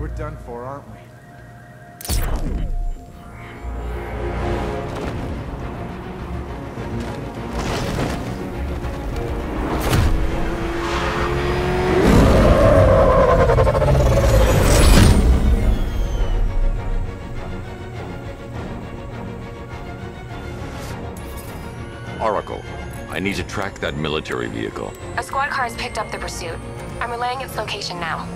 We're done for, aren't we? Oracle, I need to track that military vehicle. A squad car has picked up the pursuit. I'm relaying its location now.